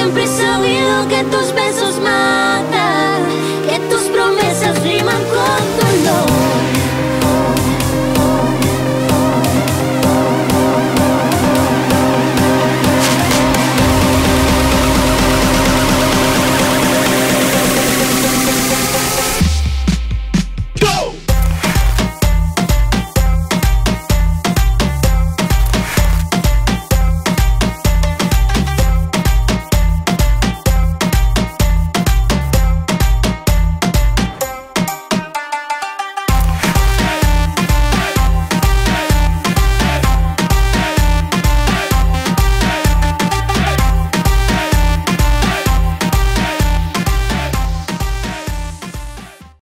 siempre he sabido que tus besos